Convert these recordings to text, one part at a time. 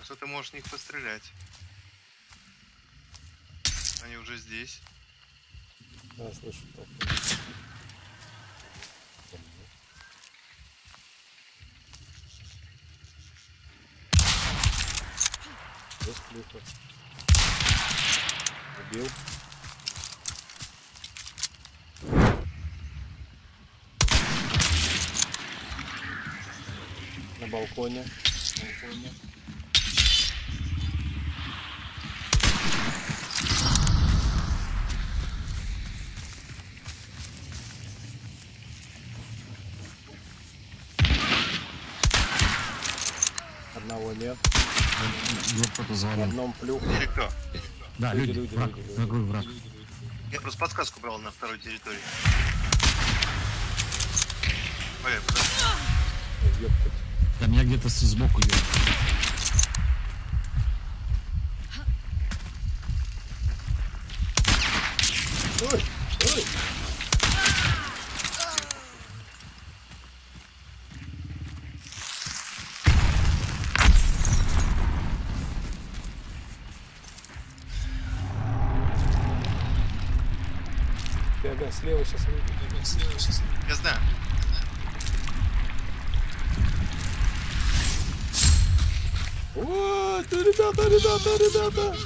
Так что ты можешь в них пострелять. Они уже здесь. Да, слышу так. Без плюха. Убил. На балконе. балконе. Одного нет. Кто-то В одном плюх. Или кто? Да, Люди, люди, люди, враг, люди, люди. враговой враг. Я просто подсказку брал на второй территории. Ой, подожди. Да меня где-то сбоку идет. Ой, ой. Да, да, слева сейчас выйдет. Да, слева сейчас Я знаю. О, это ребята, ребята, ребята.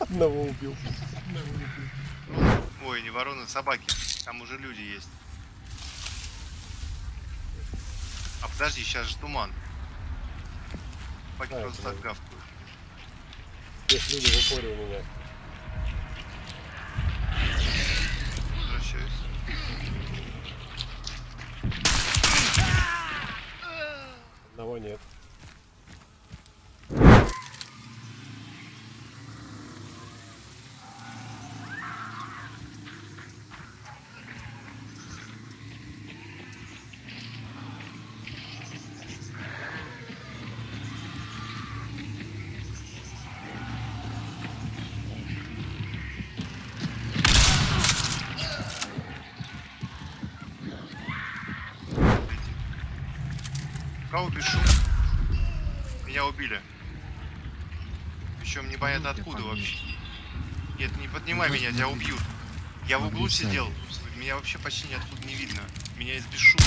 Одного убил. Ой, не вороны, собаки. Там уже люди есть. А подожди, сейчас же туман. Собаки А, просто это так гавкают. Есть люди в упоре у меня. Одного нет. Убили. Причем непонятно Ну, откуда вообще. Нет, не поднимай Ну, меня, тебя убьют. Я в углу сидел. Меня вообще почти ниоткуда не видно. Меня из бесшумно.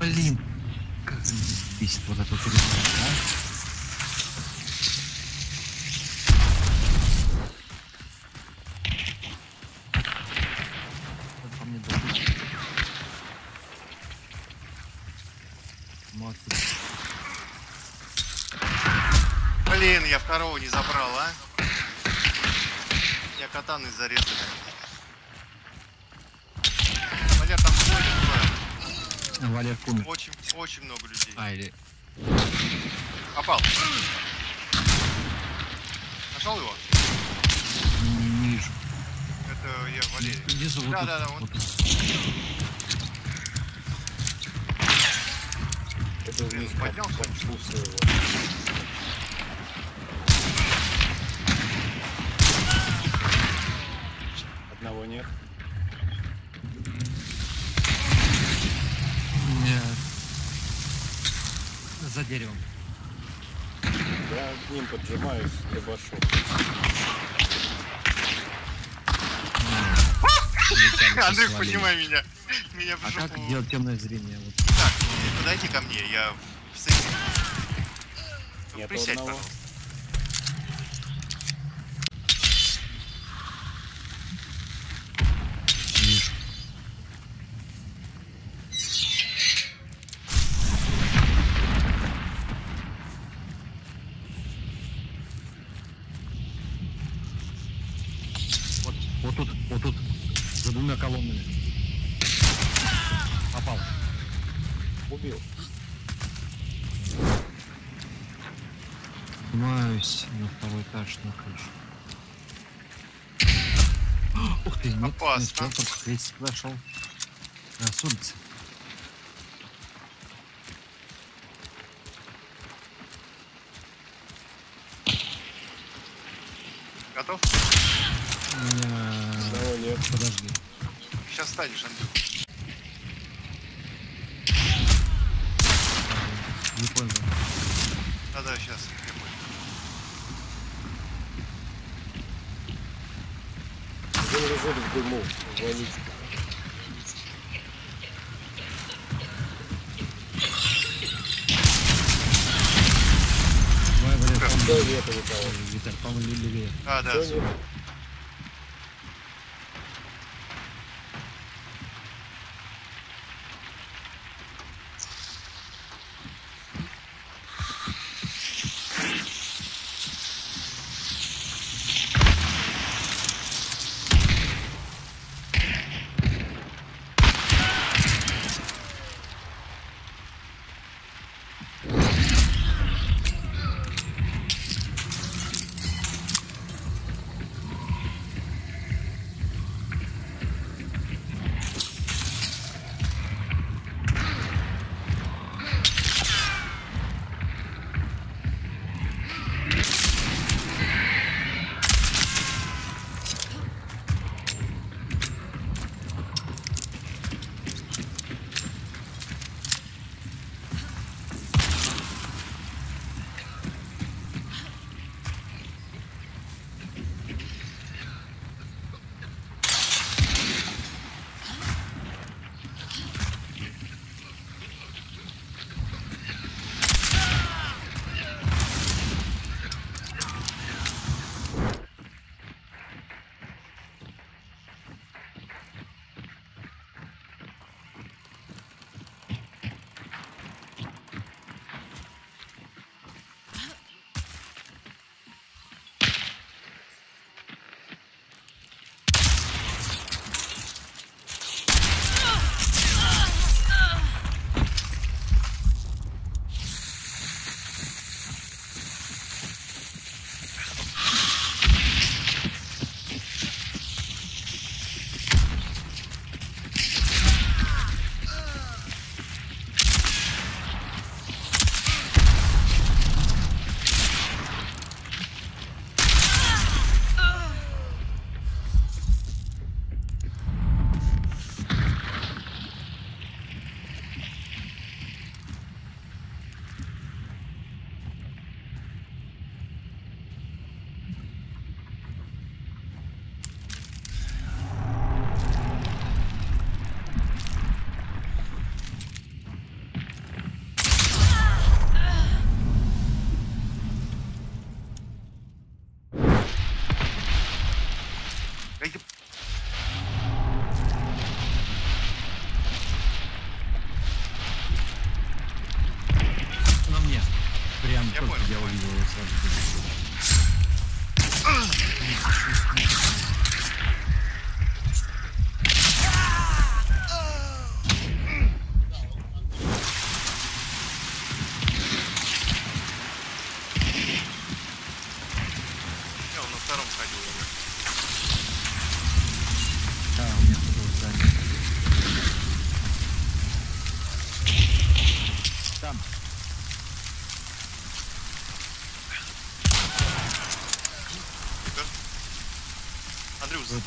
Блин. Как бесит вот это перестрелка, а? Второго не забрал, а? Я катаны зарезали. Валер, там ходит двое. Валер умер. Очень, очень много людей. А, или... Попал. Нашел его? Не, не- вижу. Это я, Валерий. Внизу вот Да, тут, да, да, вот. Это Блин, вниз поднялся? Нет. Не. За деревом. Я к ним поджимаюсь, Андрей, свалили. поднимай меня. Меня А жопу. как делать темное зрение? Вот. Так, подойди ко мне, я в Нету Присядь, одного. пожалуйста. Нет, Опасно. нет, только третий подошел. А, с улицы. Готов? Меня... Одного нет. Подожди. Сейчас станешь, Андрей. Да-да-да, сейчас. Один лежит в дыму, в вонючке. Давай, по-моему, нету никого? Виталь, по-моему, левее. А, да,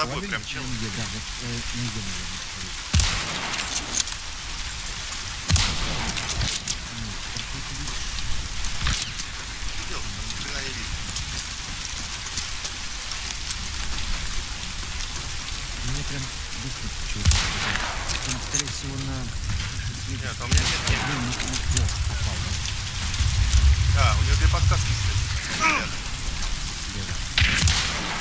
тобой правильно? прям чел. Нигде, да, вот э, нигде, наверное? Там. Мне прям быстро чуть Он, скорее всего, на... Нет, а у меня нет, нет. Ну, ну, плохо попал, да? А, у него две подсказки, кстати. Ребята. Лево.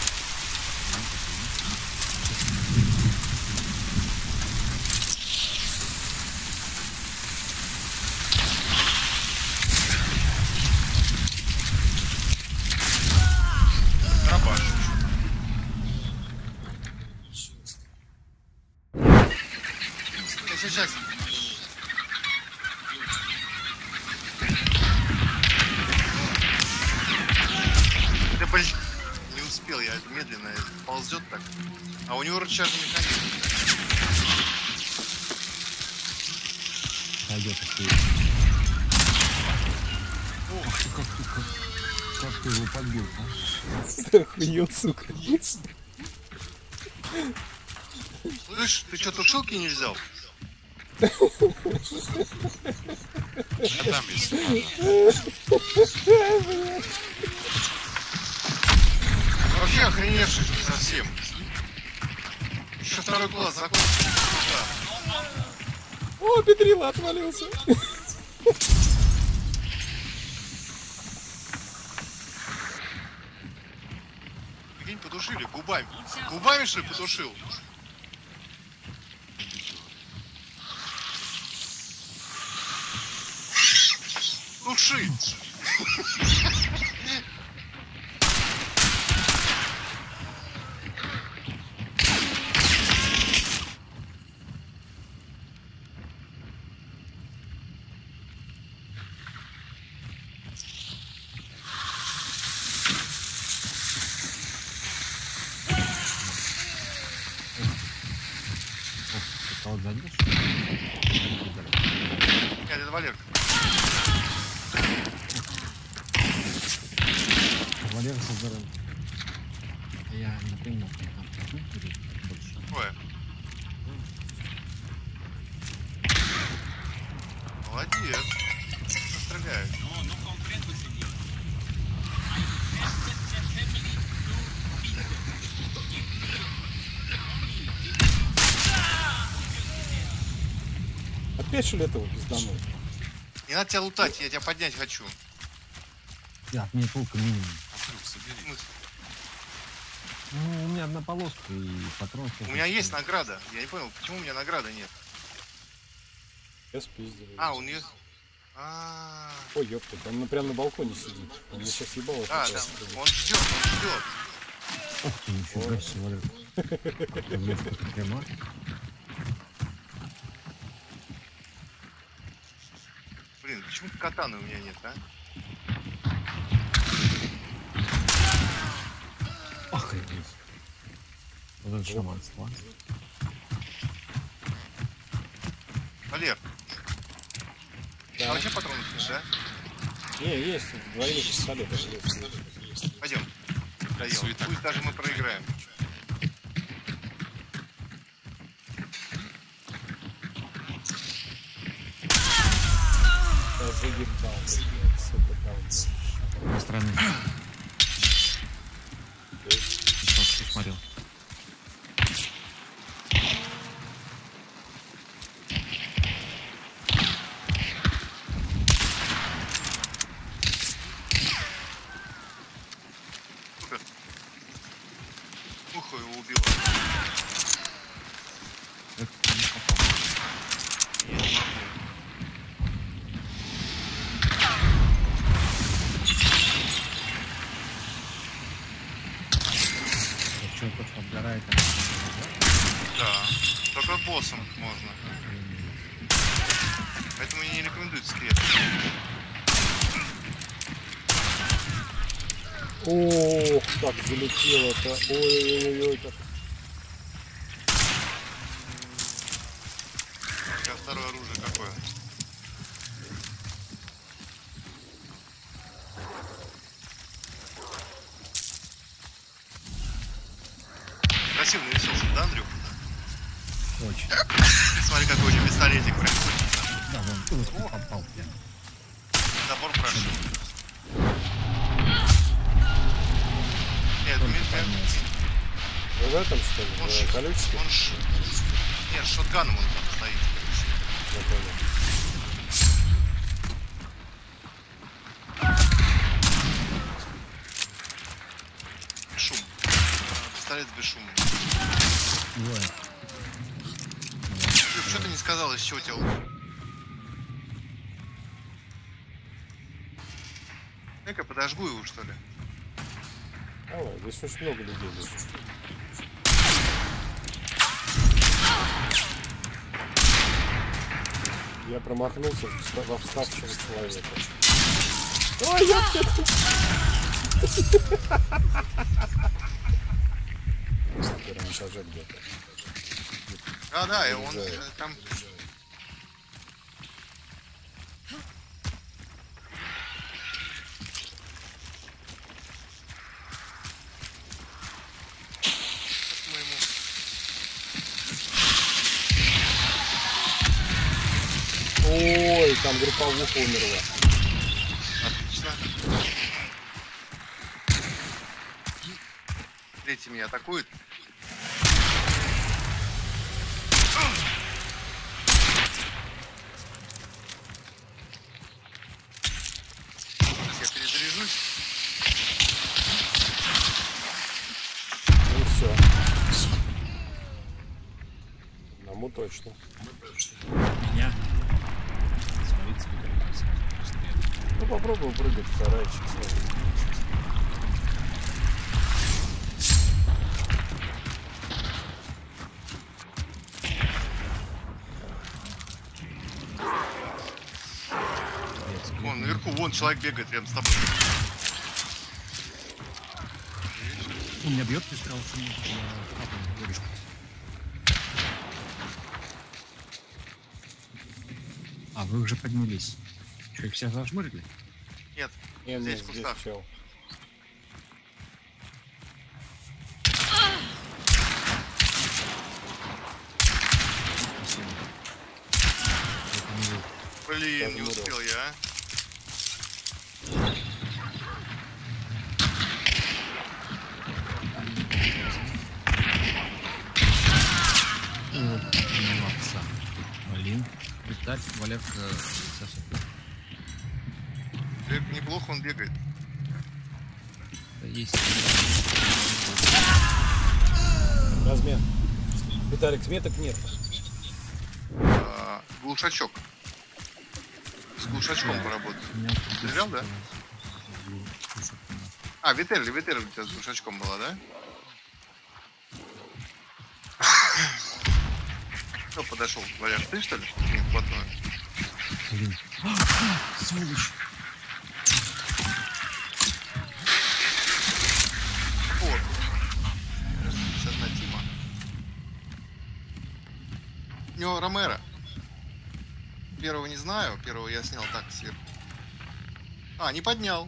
ползет так. А у него рычажный механизм. Пойдет, ты, как ты, как, как ты его подбил, а? Охуел, сука. Слышь, ты что, тушилки не взял? А там есть. Вообще охреневший совсем. Еще второй класс закончил. О, Петрила отвалился. Прикинь, потушили губами. Губами что ли потушил? Туши! Со здоровьем. Я не понял, как там одну или больше. Какое? Молодец. Стреляет. Опять что ли этого пизданул? Не надо тебя лутать, я тебя поднять хочу. Я, мне толка минимум. Ну, у меня одна полоска и патрон. У меня есть награда. Я не понял, почему у меня награды нет. Я спиздил. А, у нее... А, Ой, ёпта, он на- прям на балконе сидит. Он мне сейчас ебало. да, хотел да. Он ждет, он ждет. Ух ты, нифига себе. Блин, почему катаны у меня нет, а? Охренеть. Вот это шаманство. Валер, а Да. вообще патронов нет, да? Не, есть. Двойных пистолетов есть. Пойдем. Даем. Пусть даже мы проиграем. Заебал, блядь. С другой стороны. Просто смотрел. Супер. Ухо его убило. Это не попал. Я не могу. Что то обгорает. Да. Только боссом можно. Поэтому не рекомендуют скелет. Ох, как залетело-то. Ой-ой-ой, как Сейчас второе оружие какое? Красиво нарисован, да, Андрюх? Очень. Ты смотри, какой у него пистолетик прям. Да, вон, вот попал прям. Набор прошил. Нет, Только ми- ми- понес. Вы в этом, что ли? Он, В ш- количестве? он ш- Нет, шотганом он там стоит. Я понял. Шум. Пистолет без шума. Двое. Люк, что ты не сказал, из чего тебя лук? Дай-ка подожгу его, что ли. Давай, здесь очень много людей. Я промахнулся во вставшего человека. Ой! На первом этаже где-то. А, да, и он э, там... там групповуха умерла. Отлично. Третий меня атакует. Ну все. Одному точно. Меня. Свалиться Ну попробуй прыгать в сарайчик сразу. Вон, наверху, вон человек бегает рядом с тобой. Он меня бьет, вырежку. А, вы уже поднялись. Их всех зажмурили? Нет, Не, не, Здесь в здесь кустах. не вы. блин, не Зажмурился. успел я, а. Молодца. Блин. Виталь, Валерка, Саша. Неплохо он бегает. Да есть. Размен. Виталик, меток нет. А, глушачок. С глушачком Да. поработать. Стрелял, да? А, Витерли, Витерли у тебя с глушачком была, да? Кто подошел? Валяр, ты что ли? Нет, плотной. Блин. Сволочь. Него Ромеро. Первого не знаю, первого я снял так сверху. А, не поднял.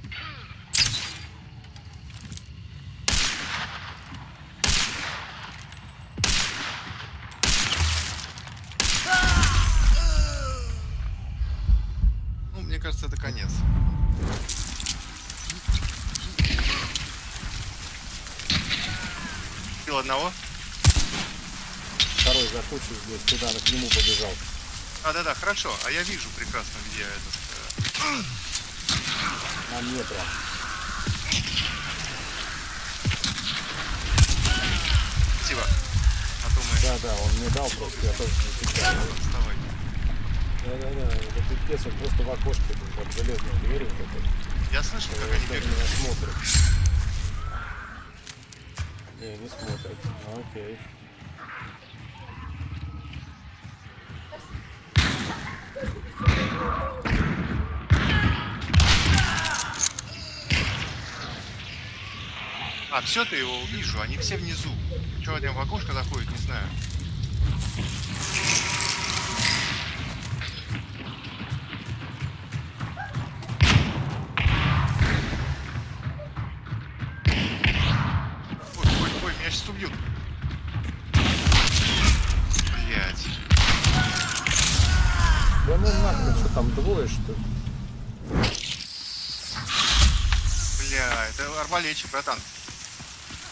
Ну, мне кажется, это конец. Убил одного. Второй за кучу здесь, туда, к нему побежал. А, да-да, хорошо. А я вижу прекрасно, где я этот... э, На метра. Спасибо. А то мы... Да, да, он мне дал просто, я тоже не. Вставай. Да-да-да, это пипец, он просто в окошке, был, как железная дверь вот эта. Я слышал, как они Просто бегают. меня смотрит. Не, не смотрит. Ну, Окей. А, все, ты его вижу, они все внизу. Че один в окошко заходит, не знаю. Арбалетчик, братан.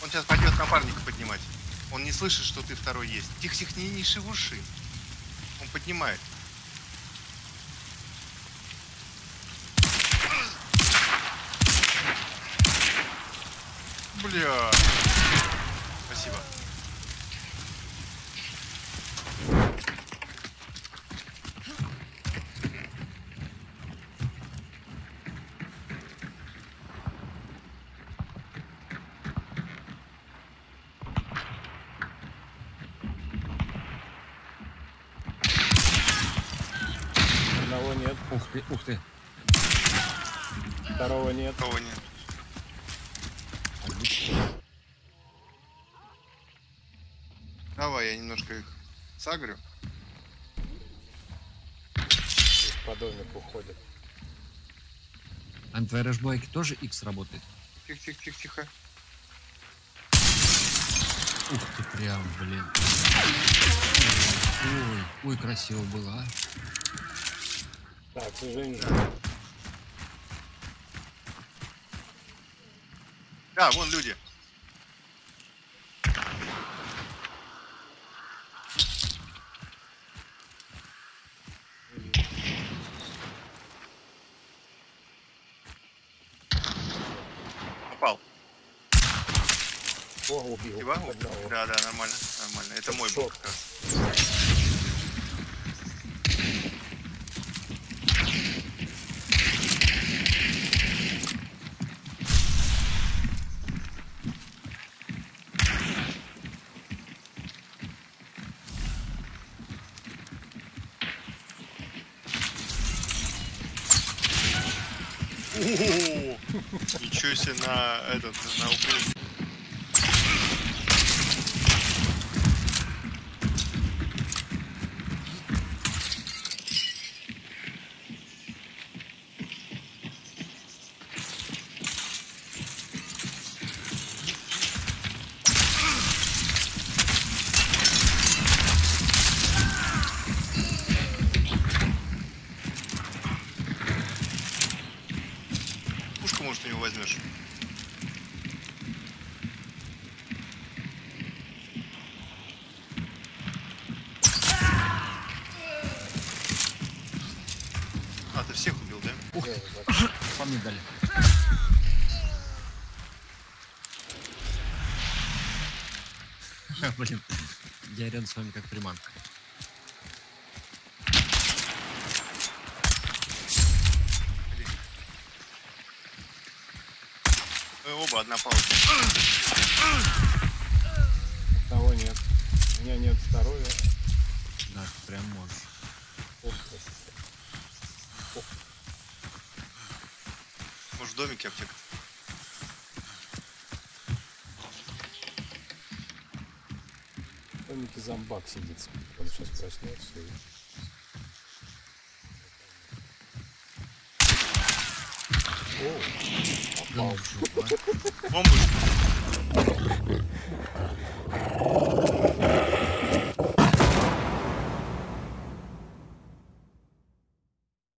Он сейчас пойдет напарника поднимать. Он не слышит, что ты второй есть. Тихо, не, не шевуши. Он поднимает. Бля. Спасибо. Ты, ух ты. второго нет. Кого нет? Давай, я немножко их сагрю. По домику ходит. А на твоей рожблайке тоже X работает? Тихо, тихо, тихо, тихо. Ух ты, прям, блин. Ой, ой, красиво было, а. Так, Женя, Да, вон люди. Попал. о, убил. Да, да, нормально, нормально. Это мой был как раз. О, На этот, на упреждение. Блин, я рядом с вами как приманка. Вы оба одна палочка. Одного нет. У меня нет здоровья. Да, прям можешь. Ох, Может, в домике аптека? В домике зомбак сидит. Он сейчас проснется и... О, попал. Бомбу?